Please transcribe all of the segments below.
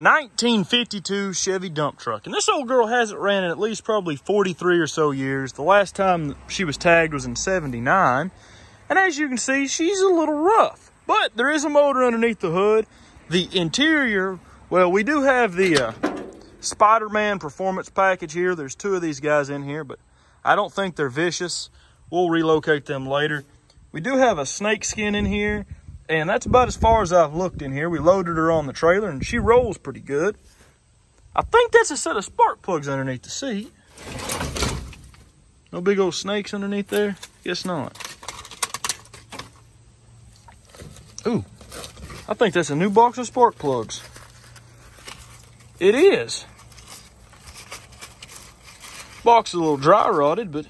1952 Chevy dump truck. And this old girl hasn't ran in at least probably 43 or so years. The last time she was tagged was in 79. And as you can see, she's a little rough. But there is a motor underneath the hood. The interior, well, we do have the uh, Spider-Man performance package here. There's two of these guys in here, but I don't think they're vicious. We'll relocate them later. We do have a snake skin in here. And that's about as far as I've looked in here. We loaded her on the trailer and she rolls pretty good. I think that's a set of spark plugs underneath the seat. No big old snakes underneath there? Guess not. Ooh, I think that's a new box of spark plugs. It is. Box is a little dry rotted, but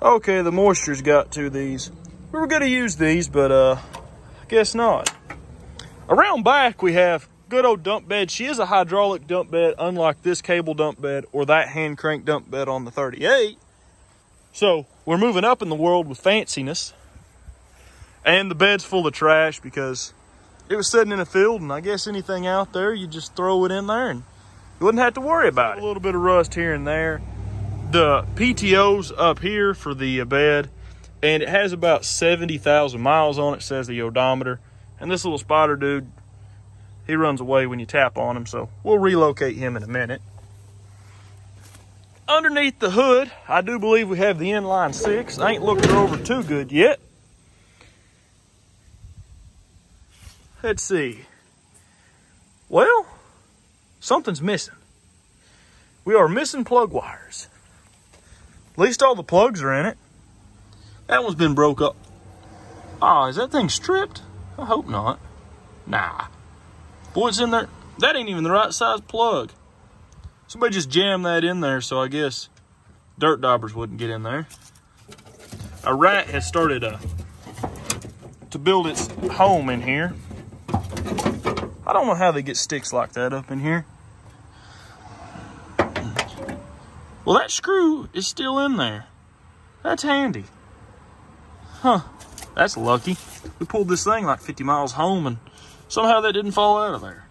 okay, the moisture's got to these. We were going to use these, but uh, I guess not. Around back, we have good old dump bed. She is a hydraulic dump bed, unlike this cable dump bed or that hand crank dump bed on the 38. So we're moving up in the world with fanciness. And the bed's full of trash because it was sitting in a field, and I guess anything out there, you just throw it in there and you wouldn't have to worry about it. A little bit of rust here and there. The PTO's up here for the bed and it has about 70,000 miles on it, says the odometer. And this little spider dude, he runs away when you tap on him, so we'll relocate him in a minute. Underneath the hood, I do believe we have the inline six. I ain't looked her over too good yet. Let's see. Well, something's missing. We are missing plug wires. At least all the plugs are in it. That one's been broke up. Oh, is that thing stripped? I hope not. Nah. Boy, it's in there. That ain't even the right size plug. Somebody just jammed that in there, so I guess dirt daubers wouldn't get in there. A rat has started uh, to build its home in here. I don't know how they get sticks like that up in here. Well, that screw is still in there. That's handy. Huh, that's lucky. We pulled this thing like 50 miles home and somehow that didn't fall out of there.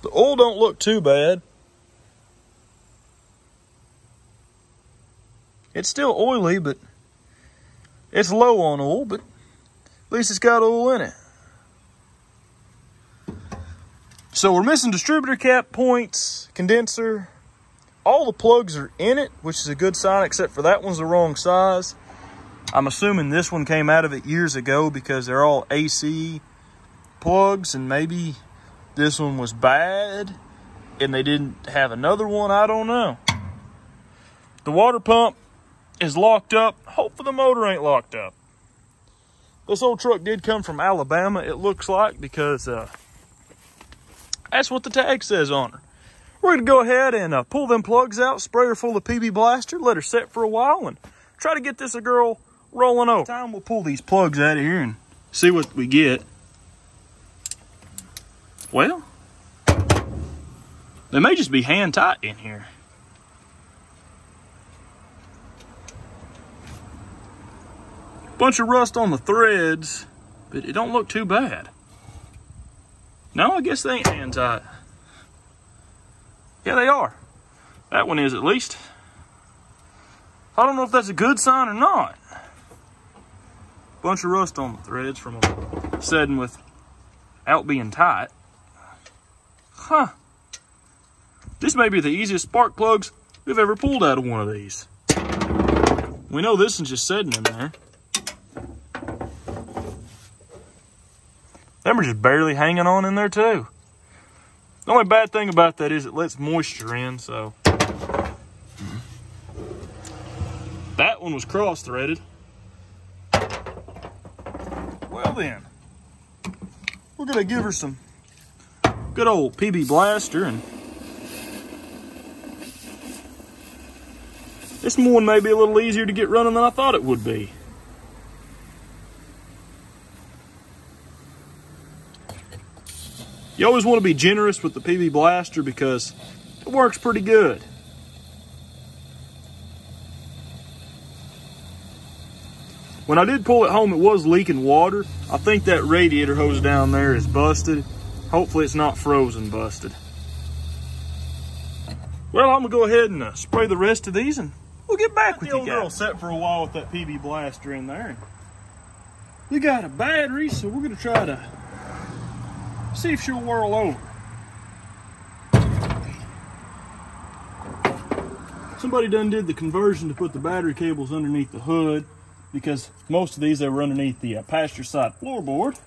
The oil don't look too bad. It's still oily, but it's low on oil, but at least it's got oil in it. So we're missing distributor cap points, condenser, all the plugs are in it, which is a good sign, except for that one's the wrong size. I'm assuming this one came out of it years ago because they're all AC plugs and maybe this one was bad and they didn't have another one. I don't know. The water pump is locked up. Hopefully the motor ain't locked up. This old truck did come from Alabama, it looks like, because uh, that's what the tag says on her. We're going to go ahead and uh, pull them plugs out, spray her full of PB Blaster, let her set for a while, and try to get this a girl rolling over. Time we'll pull these plugs out of here and see what we get. Well, they may just be hand tight in here. Bunch of rust on the threads, but it don't look too bad. No, I guess they ain't hand tight. Yeah, they are. That one is at least. I don't know if that's a good sign or not. Bunch of rust on the threads from them setting with out being tight. Huh. This may be the easiest spark plugs we've ever pulled out of one of these. We know this one's just sitting in there. Them are just barely hanging on in there too. The only bad thing about that is it lets moisture in, so. That one was cross-threaded. Well then, we're gonna give her some good old PB Blaster and this one may be a little easier to get running than I thought it would be. You always want to be generous with the PB Blaster because it works pretty good. When I did pull it home, it was leaking water. I think that radiator hose down there is busted. Hopefully it's not frozen busted. Well, I'm gonna go ahead and uh, spray the rest of these and we'll get back with the you guys. girl set for a while with that PB blaster in there. We got a battery, so we're gonna try to see if she'll whirl over. Somebody done did the conversion to put the battery cables underneath the hood because most of these they were underneath the uh, passenger side floorboard.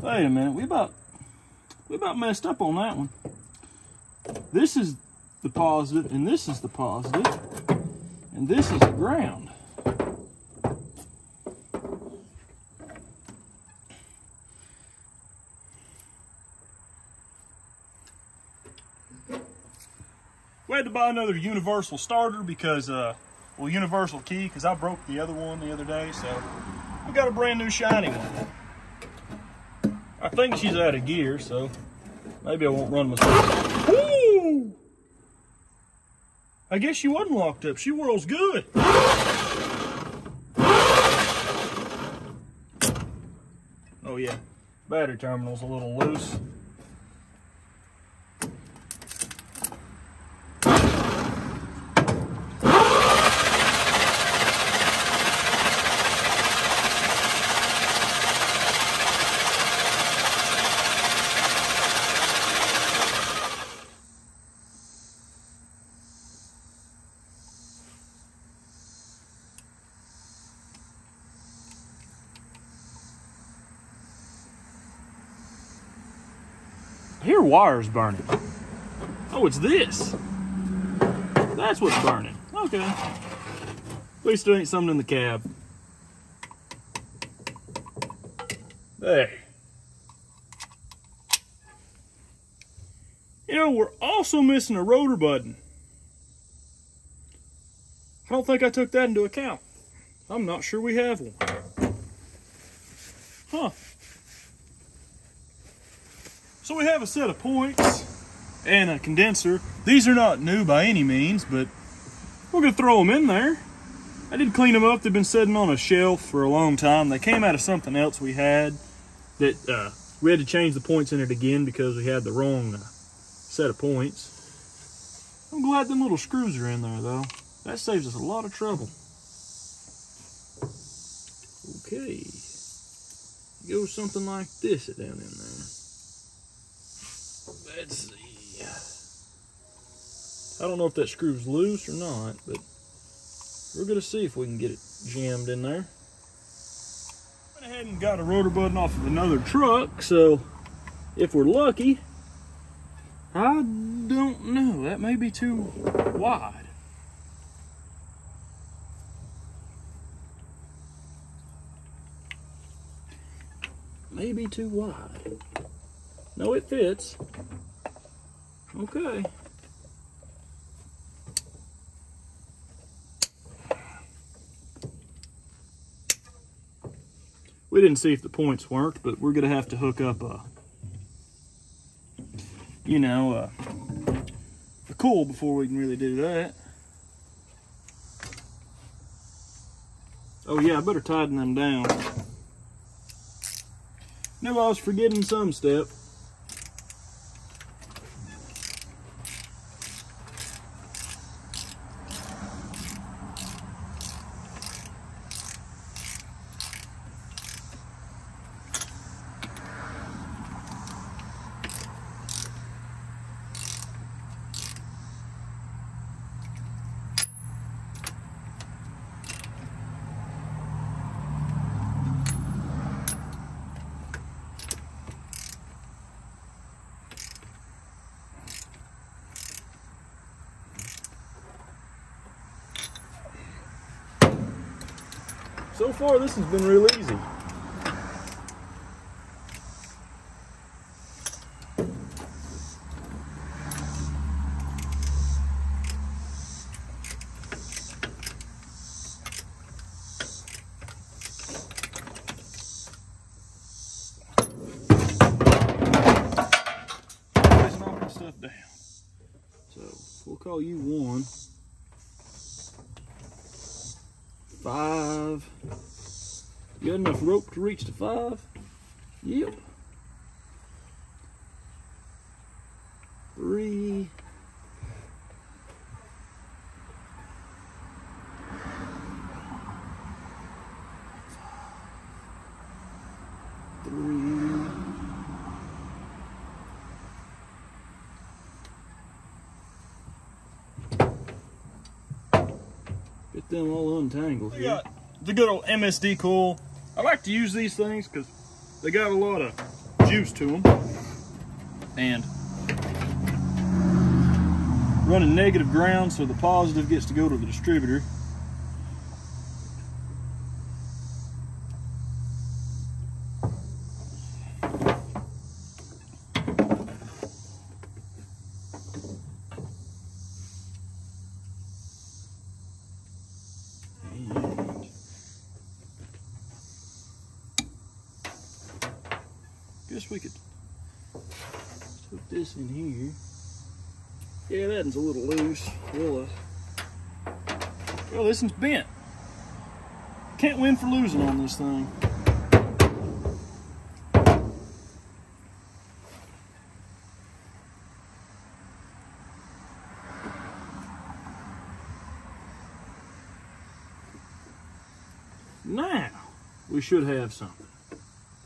Wait a minute, we about we about messed up on that one. This is the positive, and this is the positive, and this is the ground. Buy another universal starter because, uh, well, universal key because I broke the other one the other day, so we got a brand new shiny one. I think she's out of gear, so maybe I won't run myself. I guess she wasn't locked up. She whirls good. Oh yeah, battery terminal's a little loose. I hear wires burning. Oh, it's this. That's what's burning. Okay. At least there ain't something in the cab. There. You know, we're also missing a rotor button. I don't think I took that into account. I'm not sure we have one. Huh. So we have a set of points and a condenser. These are not new by any means, but we're gonna throw them in there. I did clean them up. They've been sitting on a shelf for a long time. They came out of something else we had that uh, we had to change the points in it again because we had the wrong uh, set of points. I'm glad them little screws are in there though. That saves us a lot of trouble. Okay. Go something like this down in there. Let's see. I don't know if that screw's loose or not, but we're gonna see if we can get it jammed in there. Went ahead and got a rotor button off of another truck, so if we're lucky, I don't know. That may be too wide. Maybe too wide. No, it fits. Okay. We didn't see if the points worked, but we're gonna have to hook up a, you know, a, a cool before we can really do that. Oh yeah, I better tighten them down. Knew I was forgetting some step. So far, this has been real easy. Call you one. Five. You got enough rope to reach to five? Yep. Three. Three. Get them all untangled here. got the good old MSD coil. I like to use these things because they got a lot of juice to them. And running negative ground so the positive gets to go to the distributor. And guess we could put this in here. Yeah, that one's a little loose. We'll, uh, well, this one's bent. Can't win for losing on this thing. Now, we should have something.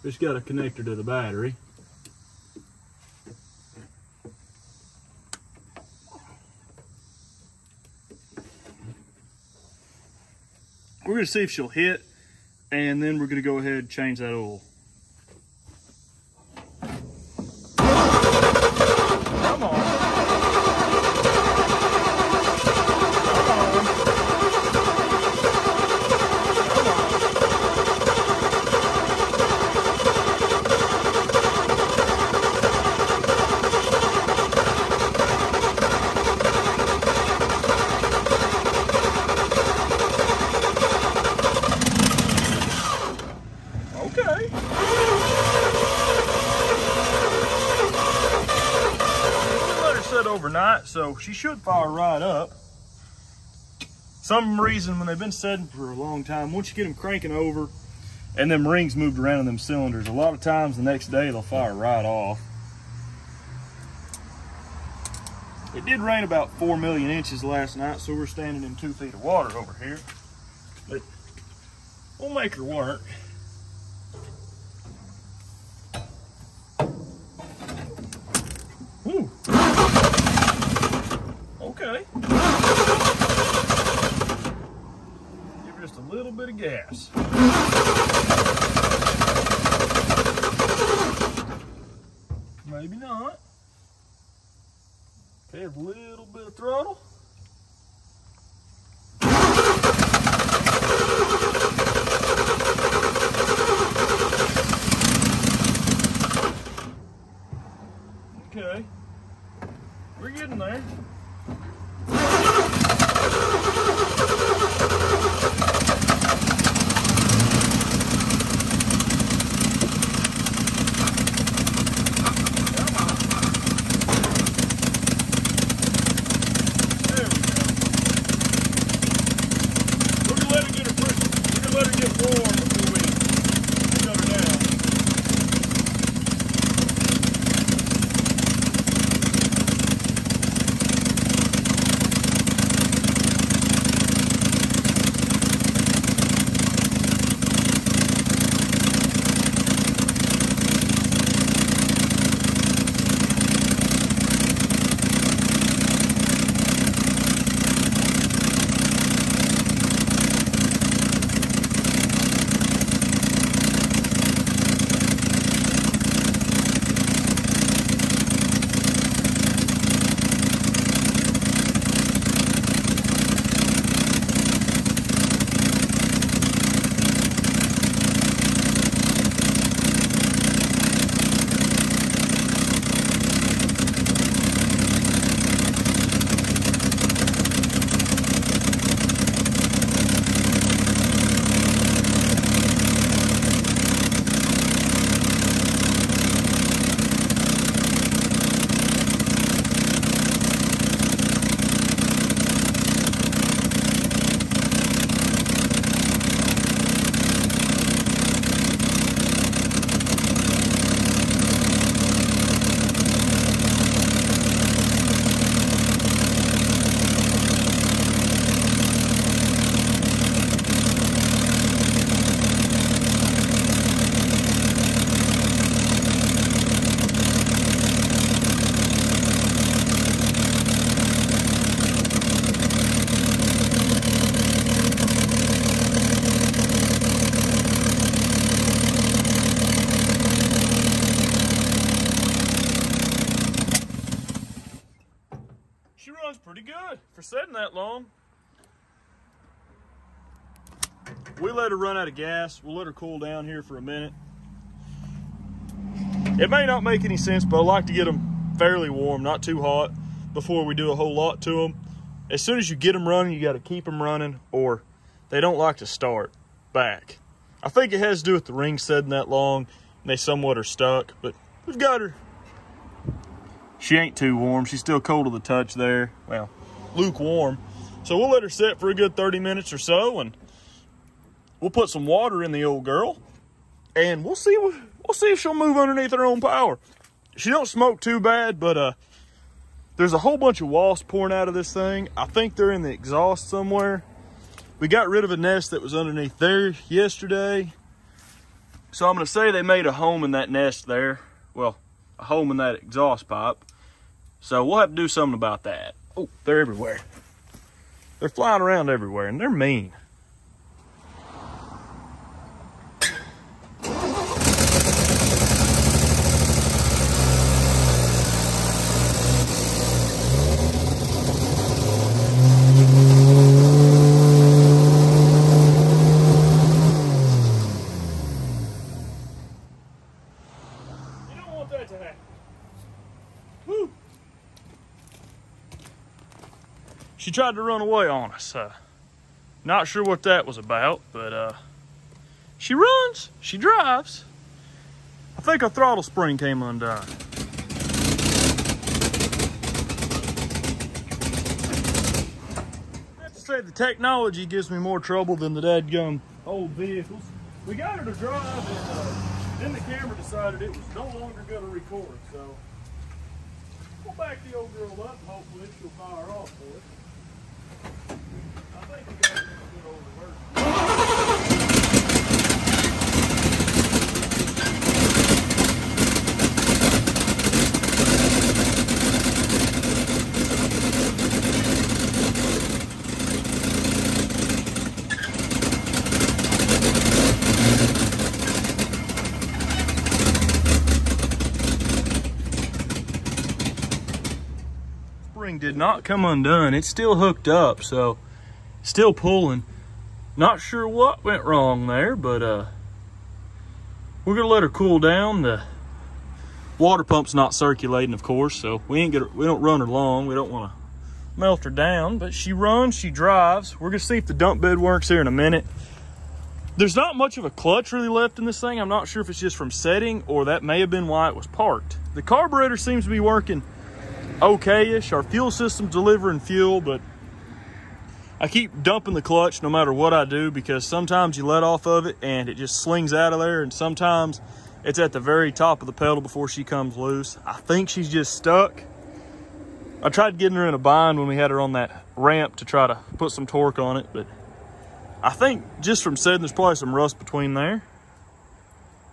Just got a connector to the battery. We're gonna see if she'll hit, and then we're gonna go ahead and change that oil. Come on. Come on. Okay. We let her sit overnight, so she should fire right up. Some reason when they've been setting for a long time, once you get them cranking over and them rings moved around in them cylinders, a lot of times the next day they'll fire right off. It did rain about four million inches last night, so we're standing in two feet of water over here. But we'll make her work. Ooh. Okay. Give her just a little bit of gas. Let her run out of gas. We'll let her cool down here for a minute. It may not make any sense, but I like to get them fairly warm, not too hot, before we do a whole lot to them. As soon as you get them running, you got to keep them running, or they don't like to start back. I think it has to do with the ring setting that long, and they somewhat are stuck, but we've got her. She ain't too warm. She's still cold to the touch there. Well, lukewarm. So we'll let her sit for a good 30 minutes or so, and we'll put some water in the old girl, and we'll see we'll see if she'll move underneath her own power. She don't smoke too bad, but uh, there's a whole bunch of wasps pouring out of this thing. I think they're in the exhaust somewhere. We got rid of a nest that was underneath there yesterday. So I'm gonna say they made a home in that nest there. Well, a home in that exhaust pipe. So we'll have to do something about that. Oh, they're everywhere. They're flying around everywhere and they're mean. You don't want that to happen. Whew. She tried to run away on us. Uh, not sure what that was about, but uh, she runs, she drives. I think our throttle spring came undone. Say the technology gives me more trouble than the dadgum old vehicles. We got her to drive and uh, then the camera decided it was no longer going to record, so we'll back the old girl up and hopefully she'll fire off for us. 頑張れ! Did not come undone. It's still hooked up, so still pulling. Not sure what went wrong there, but uh, we're gonna let her cool down. The water pump's not circulating, of course, so we ain't gonna we don't run her long. We don't want to melt her down, but she runs, she drives. We're gonna see if the dump bed works here in a minute. There's not much of a clutch really left in this thing. I'm not sure if it's just from setting or that may have been why it was parked. The carburetor seems to be working okay-ish. Our fuel system's delivering fuel, but I keep dumping the clutch no matter what I do because sometimes you let off of it and it just slings out of there and sometimes it's at the very top of the pedal before she comes loose. I think she's just stuck. I tried getting her in a bind when we had her on that ramp to try to put some torque on it, but I think just from setting there's probably some rust between there.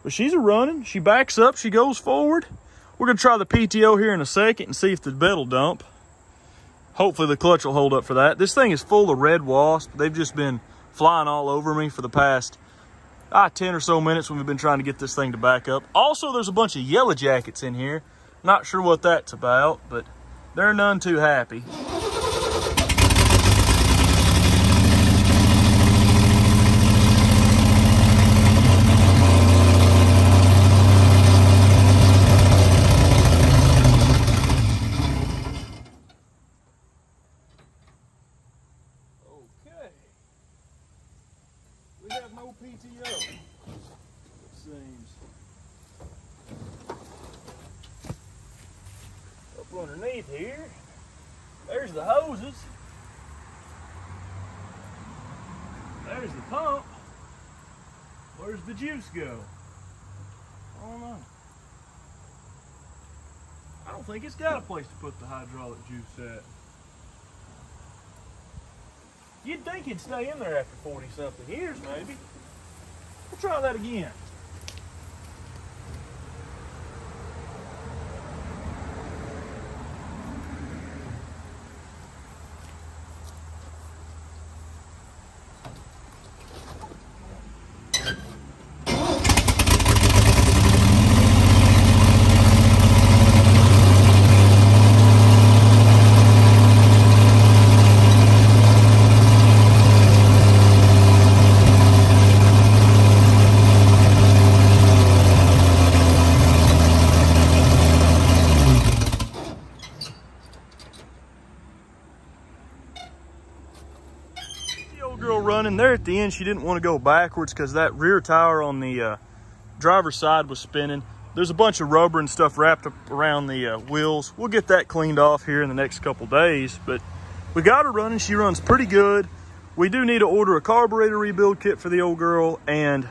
But she's a running. She backs up, she goes forward. We're gonna try the PTO here in a second and see if the bed will dump. Hopefully the clutch will hold up for that. This thing is full of red wasp. They've just been flying all over me for the past ah, 10 or so minutes when we've been trying to get this thing to back up. Also, there's a bunch of yellow jackets in here. Not sure what that's about, but they're none too happy. Okay. We have no PTO. It seems. Up underneath here, there's the hoses. There's the pump. Where's the juice go? I don't know. I don't think it's got a place to put the hydraulic juice at. You'd think it'd stay in there after 40 something years, maybe. We'll try that again. There at the end, she didn't want to go backwards because that rear tire on the uh, driver's side was spinning. There's a bunch of rubber and stuff wrapped up around the uh, wheels. We'll get that cleaned off here in the next couple days, but we got her running. She runs pretty good. We do need to order a carburetor rebuild kit for the old girl, and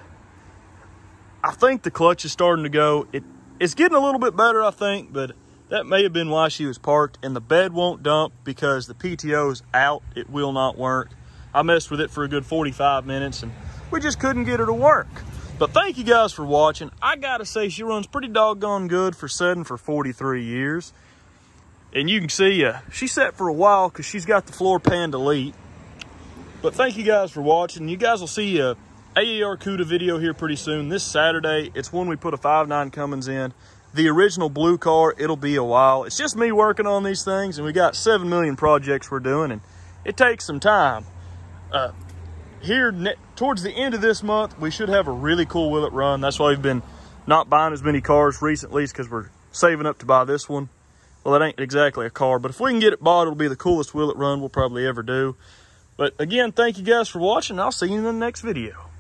I think the clutch is starting to go. It It's getting a little bit better, I think, but that may have been why she was parked. And the bed won't dump because the PTO is out. It will not work. I messed with it for a good 45 minutes, and we just couldn't get her to work. But thank you guys for watching. I gotta say, she runs pretty doggone good for setting for 43 years. And you can see uh, she set for a while because she's got the floor pan delete. But thank you guys for watching. You guys will see a AER CUDA video here pretty soon. This Saturday, it's when we put a 5.9 Cummins in. The original blue car, it'll be a while. It's just me working on these things, and we got 7 million projects we're doing, and it takes some time. Uh, here, towards the end of this month, we should have a really cool Will It Run. That's why we've been not buying as many cars recently, because we're saving up to buy this one. Well, it ain't exactly a car, but if we can get it bought, it'll be the coolest Will It Run we'll probably ever do. But again, thank you guys for watching. I'll see you in the next video.